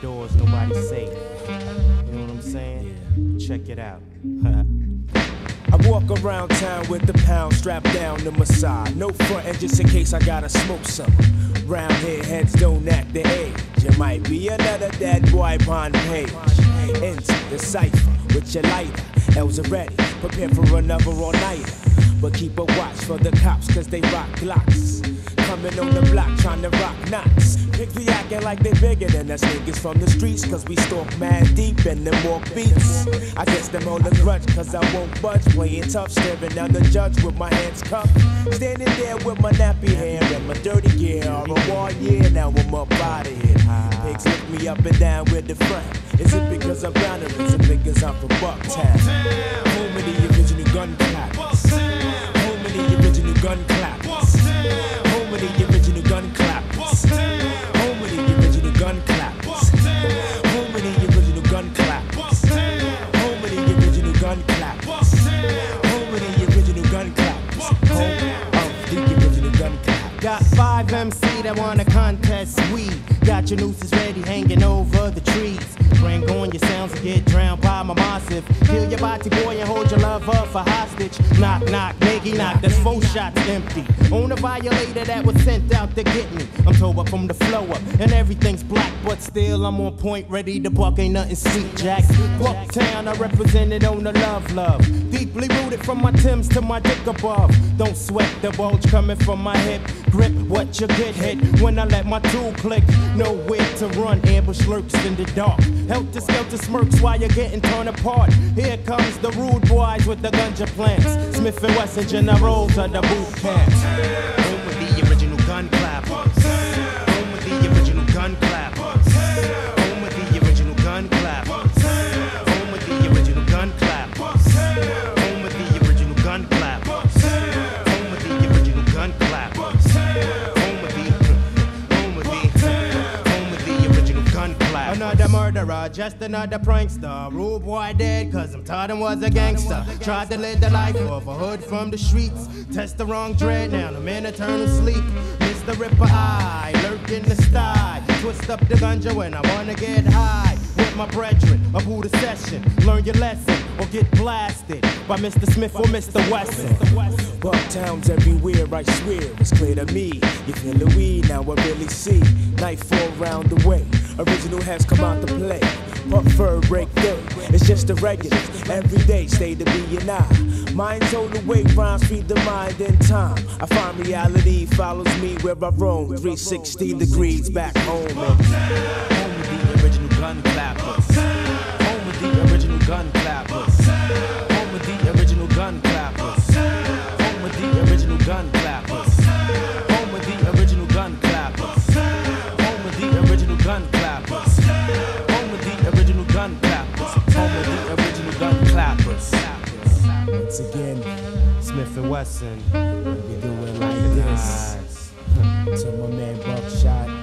doors, nobody's safe. You know what I'm saying? Check it out. Walk around town with the pound strapped down to my side. No frontin' just in case I gotta smoke some. Round here, heads don't act the age. You might be another dead boy on page. Into the cipher with your lighter. L's are ready, prepare for another all nighter. But keep a watch for the cops, cause they rock glocks. Coming on the block trying to rock knots. Pigs be acting like they bigger than us niggas from the streets, cause we stalk mad deep in them walk beats. I guess them all the grudge, cause I won't budge. Playing tough, staring down the judge with my hands cuffed. Standing there with my nappy hair and my dirty gear. All a war year, now I'm up out of here. Pigs lift me up and down with the front. Is it because I'm down or is it because I'm from Bucktown? Got five MC that wanna contest we Got your nooses ready hanging over the trees. Bring on your sounds and get drowned by my massive. Kill your body boy and hold your lover for hostage. Knock, knock, nigga, knock, that's four shots empty. On a violator that was sent out to get me. I'm told up from the flow up and everything's black, but still I'm on point, ready to buck. Ain't nothing sweet, Jack. Bucktown, I represented on the love, love. Deeply rooted from my Timbs to my dick above. Don't sweat the bulge coming from my hip. Grip what you get hit when I let my tool click. Nowhere to run, ambush lurks in the dark. Helter skelter smirks while you're getting torn apart. Here comes the rude boys with the ganja plants. Smif-N-Wessun generals of the boot camp. Murderer, just another prankster. Rude boy dead, cause I'm taught him was a gangster. Tried to live the life of a hood from the streets. Test the wrong dread, now I'm in eternal sleep. Mr. Ripper Eye, lurk in the sty. Twist up the ganja when I wanna get high. With my brethren, who the session. Learn your lesson or get blasted by Mr. Smith or Mr. Wesson. Bucktown's everywhere, I swear. It's clear to me. You feel the weed, now I really see. Nightfall round the way. Original has come out to play. Puff fur break through. It's just a regular. Every day, stay to be and I. Mind's on the way, rhymes feed the mind in time. I find reality follows me where I roam. 360 degrees back home. Smif-N-Wessun. We do it like this. To my man Buckshot.